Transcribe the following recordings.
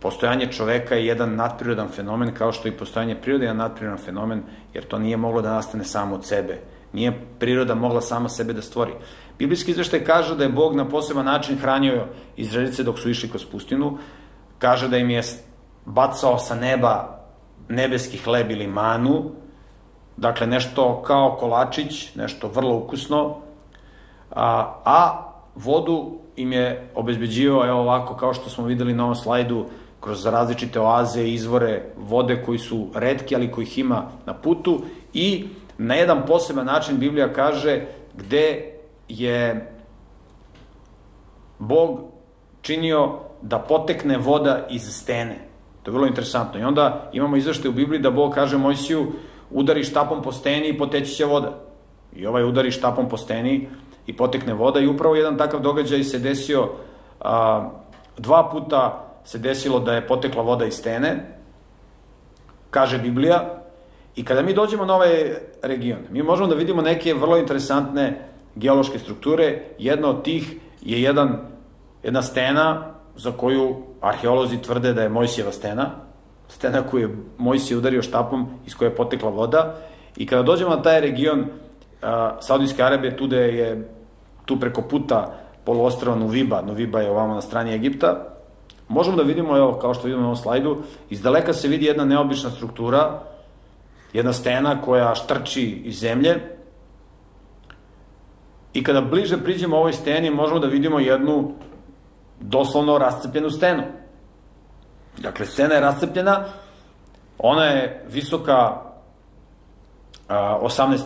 postojanje čoveka je jedan nadprirodan fenomen, kao što i postojanje prirode je jedan nadprirodan fenomen, jer to nije moglo da nastane samo od sebe. Nije priroda mogla sama sebe da stvori. Biblijski izveštaj kaže da je Bog na poseban način hranio Izraelice dok su išli kroz pustinu. Kaže da im je bacao sa neba nebeski hleb ili manu, dakle nešto kao kolačić, nešto vrlo ukusno, a, a vodu im je obezbeđivao, evo ovako, kao što smo videli na ovom slajdu, kroz različite oaze i izvore vode koji su redki, ali kojih ima na putu i na jedan poseban način Biblija kaže gde je Bog činio da potekne voda iz stene. To je vrlo interesantno. I onda imamo izvešte u Bibliji da Bog kaže Mojsiju udari štapom po steni i poteći će voda. I ovaj udari štapom po steni i potekne voda i upravo jedan takav događaj se desio a, dva puta se desilo da je potekla voda iz stene, kaže Biblija, i kada mi dođemo na ovaj region, mi možemo da vidimo neke vrlo interesantne geološke strukture, jedna od tih je jedan, jedna stena za koju arheolozi tvrde da je Mojsijeva stena, stena koju je Mojsije udario štapom iz koje je potekla voda, i kada dođemo na taj region a, Saudijske Arabije, tu da je tu preko puta poluostrava Nuviba, Nuviba je ovamo na strani Egipta, možemo da vidimo, evo, kao što vidimo na ovom slajdu, iz daleka se vidi jedna neobična struktura, jedna stena koja štrči iz zemlje, i kada bliže priđemo ovoj steni, možemo da vidimo jednu doslovno rascepljenu stenu. Dakle, stena je rascepljena, ona je visoka a, 18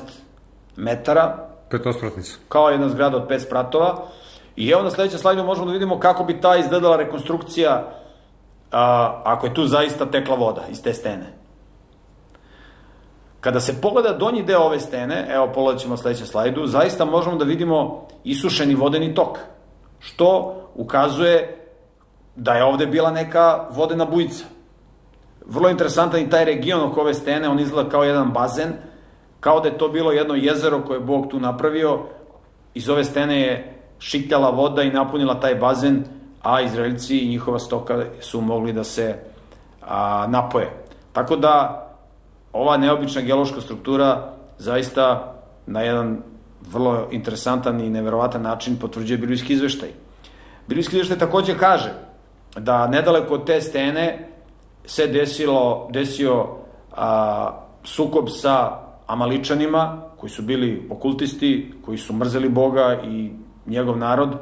metara. Petospratnica. Kao jedna zgrada od 5 spratova. I evo na sledećem slajdu možemo da vidimo kako bi ta izgledala rekonstrukcija a, ako je tu zaista tekla voda iz te stene. Kada se pogleda donji deo ove stene, evo pogledat ćemo sledećem slajdu, zaista možemo da vidimo isušeni vodeni tok, što ukazuje da je ovde bila neka vodena bujica. Vrlo interesantan i taj region oko ove stene, on izgleda kao jedan bazen, kao da je to bilo jedno jezero koje je Bog tu napravio, iz ove stene je šikljala voda i napunila taj bazen, a Izraelci i njihova stoka su mogli da se a, napoje. Tako da, ova neobična geološka struktura zaista na jedan vrlo interesantan i neverovatan način potvrđuje biblijski izveštaj. Biblijski izveštaj takođe kaže da nedaleko od te stene se desilo, desio a, sukob sa Amaličanima, koji su bili okultisti, koji su mrzeli Boga i njegov narod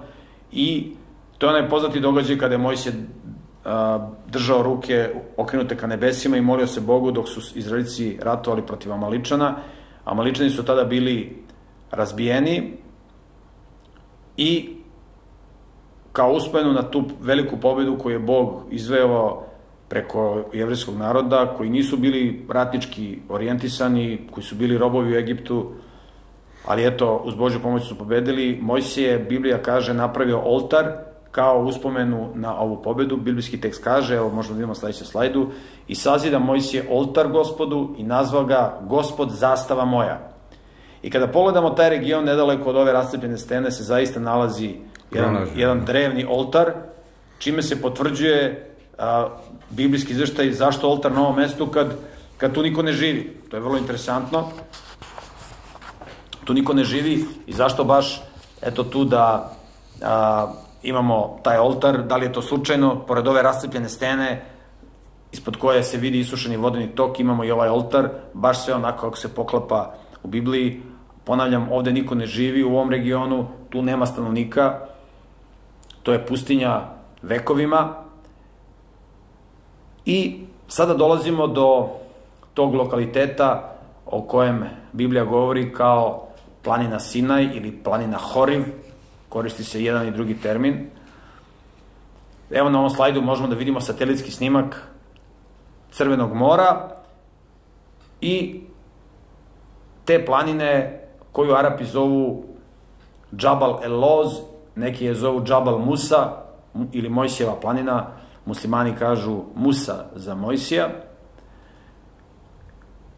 i to je onaj poznati događaj kada je Mojsije držao ruke okrenute ka nebesima i molio se Bogu dok su Izraelici ratovali protiv Amaličana. Amaličani su tada bili razbijeni i kao uspojenu na tu veliku pobedu koju je Bog izveo preko jevrijskog naroda, koji nisu bili ratnički orijentisani, koji su bili robovi u Egiptu, ali eto, uz Božju pomoć su pobedili. Mojsije, Biblija kaže, napravio oltar kao uspomenu na ovu pobedu. Biblijski tekst kaže, evo možemo da vidimo sledećem slajdu, i sazida Mojsije oltar gospodu i nazvao ga gospod zastava moja. I kada pogledamo taj region nedaleko od ove rascepljene stene se zaista nalazi jedan, jedan drevni oltar, čime se potvrđuje a, biblijski izveštaj zašto oltar na ovom mestu kad, kad tu niko ne živi. To je vrlo interesantno. Tu niko ne živi i zašto baš eto tu da a, imamo taj oltar, da li je to slučajno, pored ove rascepljene stene, ispod koje se vidi isušeni vodeni tok, imamo i ovaj oltar, baš sve onako kako se poklapa u Bibliji. Ponavljam, ovde niko ne živi u ovom regionu, tu nema stanovnika, to je pustinja vekovima. I sada dolazimo do tog lokaliteta o kojem Biblija govori kao planina Sinaj ili planina Horiv, koristi se jedan i drugi termin. Evo na ovom slajdu možemo da vidimo satelitski snimak Crvenog mora i te planine koju Arapi zovu Džabal el Loz, neki je zovu Džabal Musa ili Mojsijeva planina, muslimani kažu Musa za Mojsija.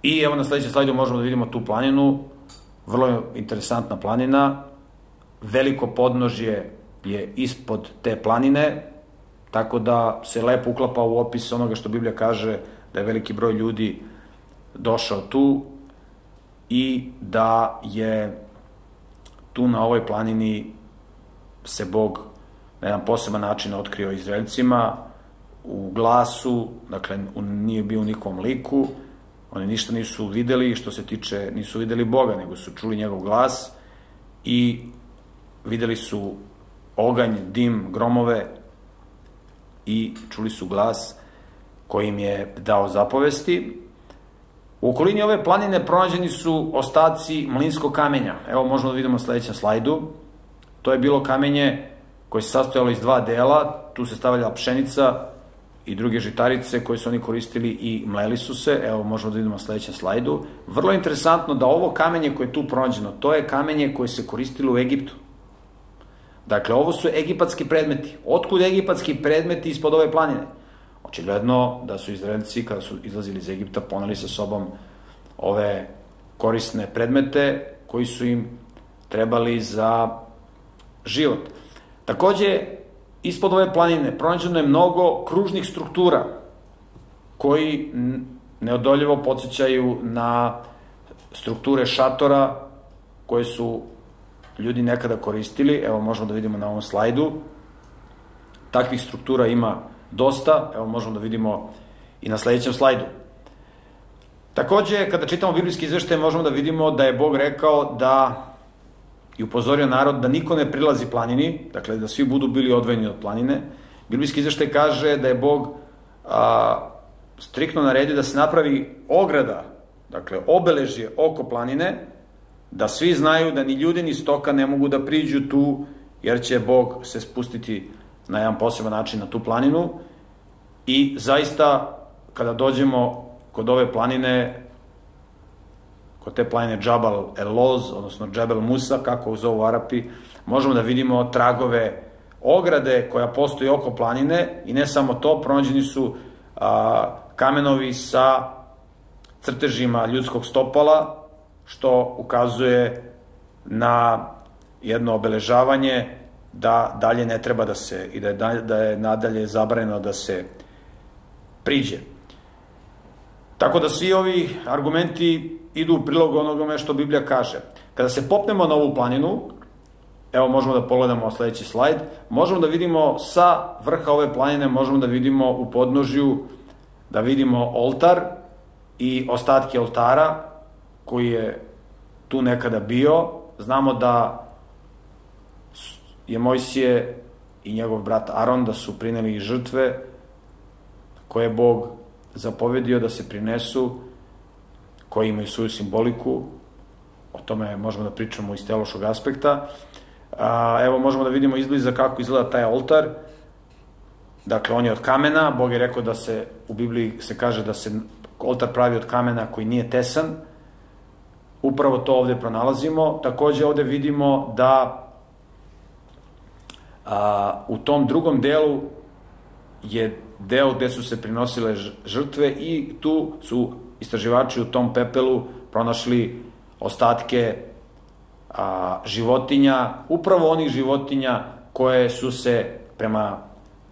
I evo na sledećem slajdu možemo da vidimo tu planinu, vrlo interesantna planina, veliko podnožje je ispod te planine, tako da se lepo uklapa u opis onoga što Biblija kaže da je veliki broj ljudi došao tu i da je tu na ovoj planini se Bog na jedan poseban način otkrio Izraelcima u glasu, dakle nije bio u nikom liku, oni ništa nisu videli što se tiče, nisu videli Boga, nego su čuli njegov glas i videli su oganj, dim, gromove i čuli su glas koji im je dao zapovesti. U okolini ove planine pronađeni su ostaci mlinskog kamenja. Evo možemo da vidimo sledećem slajdu. To je bilo kamenje koje se sastojalo iz dva dela, tu se stavljala pšenica i druge žitarice koje su oni koristili i mleli su se, evo možemo da vidimo sledećem slajdu. Vrlo interesantno da ovo kamenje koje je tu pronađeno, to je kamenje koje se koristilo u Egiptu. Dakle, ovo su egipatski predmeti. Otkud egipatski predmeti ispod ove planine? Očigledno da su Izraelci, kada su izlazili iz Egipta, poneli sa sobom ove korisne predmete koji su im trebali za život. Takođe, ispod ove planine pronađeno je mnogo kružnih struktura koji neodoljivo podsjećaju na strukture šatora koje su ljudi nekada koristili, evo možemo da vidimo na ovom slajdu. Takvih struktura ima dosta, evo možemo da vidimo i na sledećem slajdu. Takođe, kada čitamo biblijski izveštaj, možemo da vidimo da je Bog rekao da i upozorio narod da niko ne prilazi planini, dakle da svi budu bili odvojeni od planine. Biblijski izveštaj kaže da je Bog a, striktno naredio da se napravi ograda, dakle obeležje oko planine, da svi znaju da ni ljudi ni stoka ne mogu da priđu tu, jer će Bog se spustiti na jedan poseban način na tu planinu i zaista kada dođemo kod ove planine kod te planine Džabal El Loz, odnosno Džabel Musa, kako zovu Arapi, možemo da vidimo tragove ograde koja postoji oko planine i ne samo to, pronađeni su a, kamenovi sa crtežima ljudskog stopala, što ukazuje na jedno obeležavanje da dalje ne treba da se, i da je, da je nadalje zabranjeno da se priđe. Tako da svi ovi argumenti idu u prilog onogome što Biblija kaže. Kada se popnemo na ovu planinu, evo možemo da pogledamo sledeći slajd, možemo da vidimo sa vrha ove planine, možemo da vidimo u podnožju, da vidimo oltar i ostatke oltara koji je tu nekada bio. Znamo da je Mojsije i njegov brat Aron da su prineli žrtve koje je Bog zapovedio da se prinesu koji imaju svoju simboliku, o tome možemo da pričamo iz teološkog aspekta. A, evo možemo da vidimo izbliza kako izgleda taj oltar. Dakle, on je od kamena, Bog je rekao da se, u Bibliji se kaže da se oltar pravi od kamena koji nije tesan. Upravo to ovde pronalazimo. Takođe ovde vidimo da a, u tom drugom delu je deo gde su se prinosile žrtve i tu su istraživači u tom pepelu pronašli ostatke a, životinja, upravo onih životinja koje su se prema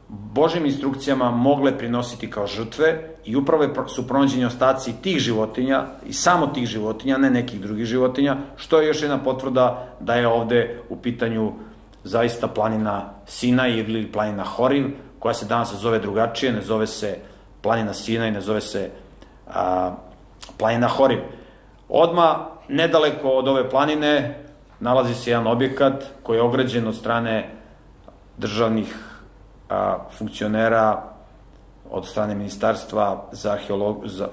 Božim instrukcijama mogle prinositi kao žrtve i upravo su pronađeni ostaci tih životinja i samo tih životinja, ne nekih drugih životinja, što je još jedna potvrda da je ovde u pitanju zaista planina Sina ili planina Horiv, koja se danas zove drugačije, ne zove se planina Sina i ne zove se a, planina Horib. Odma, nedaleko od ove planine, nalazi se jedan objekat koji je ograđen od strane državnih a, funkcionera od strane ministarstva za arheolog, za,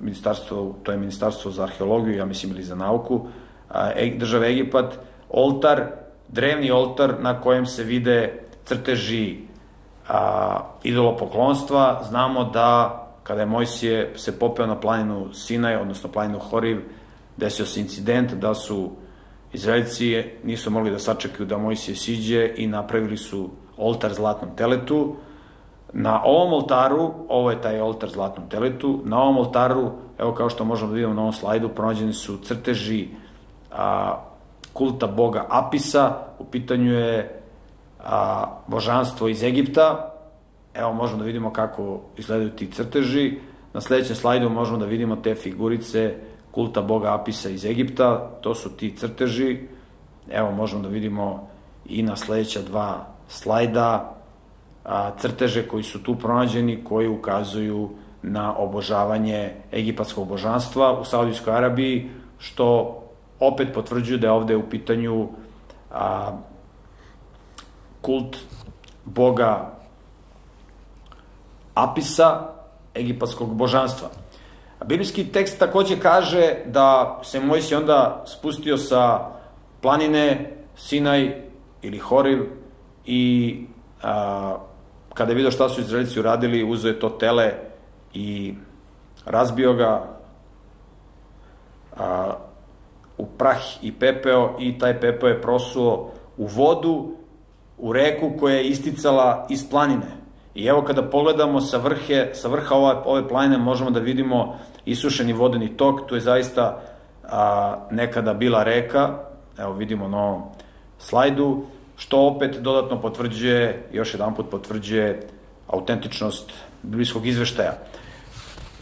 ministarstvo, to je ministarstvo za arheologiju, ja mislim, ili za nauku, a, e, države Egipat, oltar, drevni oltar na kojem se vide crteži a, idolopoklonstva, znamo da kada je Mojsije se popeo na planinu Sinaj, odnosno planinu Horiv, desio se incident da su Izraelci nisu mogli da sačekaju da Mojsije siđe i napravili su oltar zlatnom teletu. Na ovom oltaru, ovo je taj oltar zlatnom teletu, na ovom oltaru, evo kao što možemo da vidimo na ovom slajdu, pronađeni su crteži a, kulta boga Apisa, u pitanju je a, božanstvo iz Egipta, evo možemo da vidimo kako izgledaju ti crteži. Na sledećem slajdu možemo da vidimo te figurice kulta boga Apisa iz Egipta, to su ti crteži. Evo možemo da vidimo i na sledeća dva slajda a, crteže koji su tu pronađeni, koji ukazuju na obožavanje egipatskog božanstva u Saudijskoj Arabiji, što opet potvrđuju da je ovde u pitanju a, kult boga Apisa, egipatskog božanstva. Biblijski tekst takođe kaže da se Mojsi onda spustio sa planine Sinaj ili Horiv i a, kada je vidio šta su Izraelici uradili, uzeo je to tele i razbio ga a, u prah i pepeo i taj pepeo je prosuo u vodu, u reku koja je isticala iz planine. I evo kada pogledamo sa, vrhe, sa vrha ove, ove planine možemo da vidimo isušeni vodeni tok, tu je zaista a, nekada bila reka, evo vidimo na ovom slajdu, što opet dodatno potvrđuje, još jedan put potvrđuje autentičnost biblijskog izveštaja.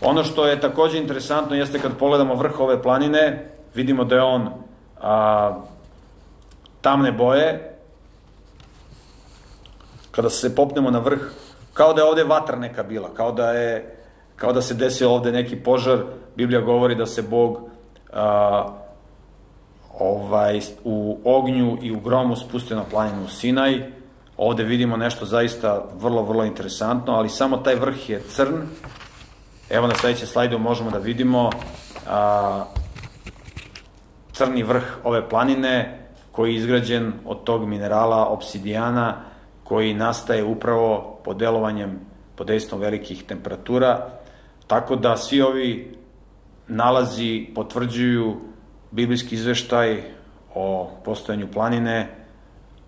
Ono što je takođe interesantno jeste kad pogledamo vrh ove planine, vidimo da je on a, tamne boje, kada se popnemo na vrh, kao da je ovde vatra neka bila, kao da je kao da se desio ovde neki požar, Biblija govori da se Bog a, ovaj, u ognju i u gromu spustio na planinu Sinaj. Ovde vidimo nešto zaista vrlo, vrlo interesantno, ali samo taj vrh je crn. Evo na sledećem slajdu možemo da vidimo a, crni vrh ove planine koji je izgrađen od tog minerala obsidijana koji nastaje upravo pod delovanjem, pod dejstvom velikih temperatura, tako da svi ovi nalazi potvrđuju biblijski izveštaj o postojanju planine,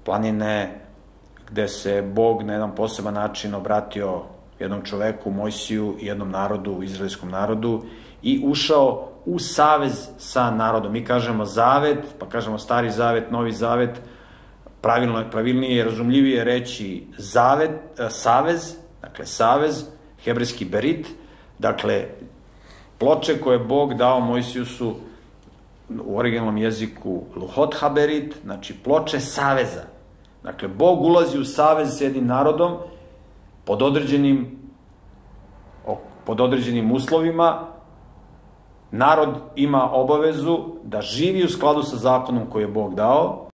planine gde se Bog na jedan poseban način obratio jednom čoveku, Mojsiju i jednom narodu, izraelskom narodu i ušao u savez sa narodom. Mi kažemo zavet, pa kažemo stari zavet, novi zavet, pravilno je, pravilnije razumljivije reći zavet, e, savez, dakle savez, hebrejski berit, dakle ploče koje je Bog dao Mojsiju su u originalnom jeziku Luhot Haberit, znači ploče saveza. Dakle, Bog ulazi u savez s jednim narodom pod određenim, pod određenim uslovima, narod ima obavezu da živi u skladu sa zakonom koji je Bog dao,